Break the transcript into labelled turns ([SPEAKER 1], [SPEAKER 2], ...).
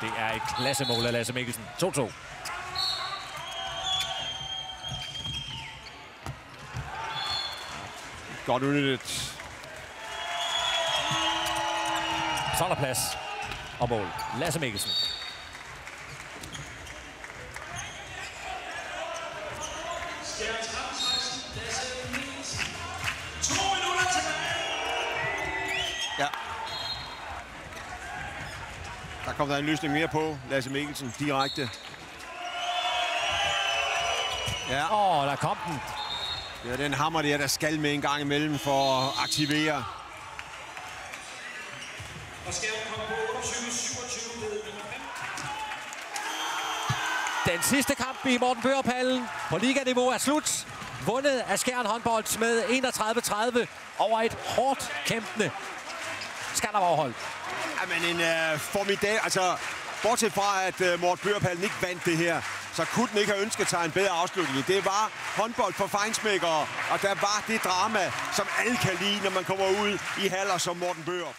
[SPEAKER 1] Det er et klassemål af Lasse Mikkelsen. 2-2.
[SPEAKER 2] Godt udnyttet.
[SPEAKER 1] Så er der plads og mål. Lasse Mikkelsen.
[SPEAKER 2] Ja. Der kom der en løsning mere på. Lasse Mikkelsen direkte. Ja,
[SPEAKER 1] Åh, oh, der kom den.
[SPEAKER 2] det er den hammer der, der skal med en gang imellem for at aktivere.
[SPEAKER 3] Og kommer på 28-27 ved nummer 5.
[SPEAKER 1] Den sidste kamp i Morten Børpallen på liganiveau er slut. Vundet af Skjern håndbold med 31-30 over et hårdt kæmpende Skanderborg-hold.
[SPEAKER 2] Jamen en øh, uh, formidabel... Altså, bortset fra, at øh, uh, Mort Bøgerpallen ikke vandt det her, så kunne den ikke have ønsket sig en bedre afslutning. Det var håndbold for fejnsmækkere, og der var det drama, som alle kan lide, når man kommer ud i haller som Morten Bøger.